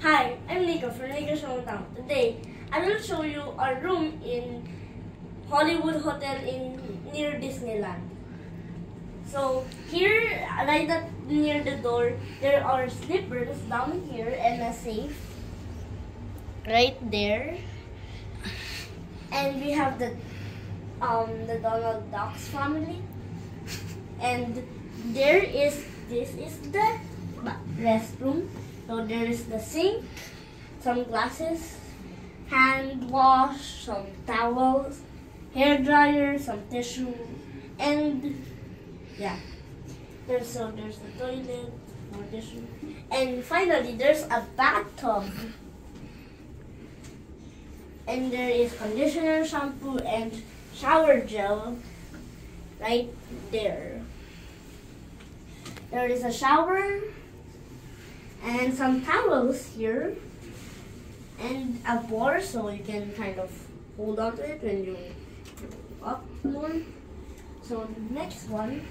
Hi, I'm Nikko from Nikko's Hometown. Today, I will show you our room in Hollywood Hotel in near Disneyland. So here, right up near the door, there are slippers down here and a safe right there. And we have the um the Donald Duck's family. And there is this is the restroom. So there is the sink, some glasses, hand wash, some towels, hair dryer, some tissue, and yeah. There's so there's the toilet, more tissue, and finally there's a bathtub. And there is conditioner, shampoo, and shower gel right there. There is a shower and some towels here and a bar so you can kind of hold on to it when you up more. So the next one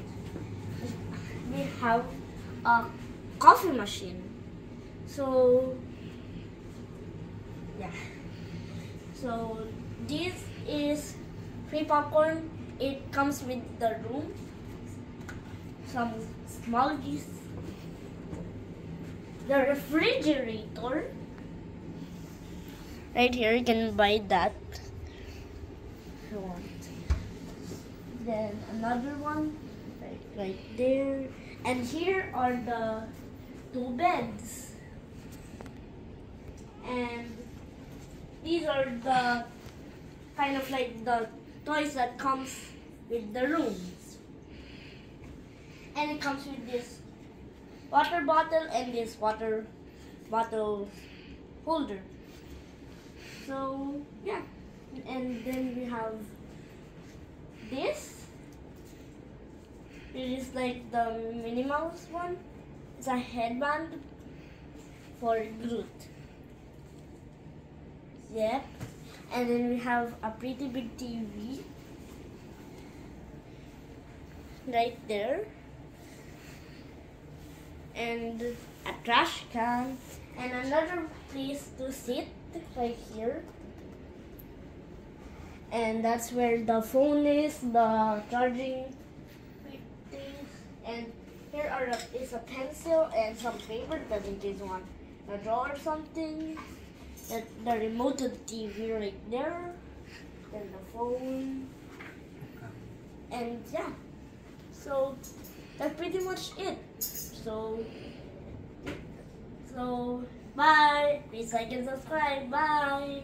we have a coffee machine. So yeah. So this is free popcorn. It comes with the room. Some small juice. The refrigerator. Right here, you can buy that. if you want. Then another one, right, right there. And here are the two beds. And these are the kind of like the toys that comes with the rooms. And it comes with this water bottle and this water bottle holder. So yeah, and then we have this. It is like the Minnie Mouse one. It's a headband for Groot. Yep. And then we have a pretty big TV right there. And a trash can and another place to sit right here. And that's where the phone is, the charging things, and here are a, is a pencil and some paper that case you want a draw or something. The, the remote to the TV right there, then the phone, and yeah. So that's pretty much it. So so bye. Please like and subscribe. Bye.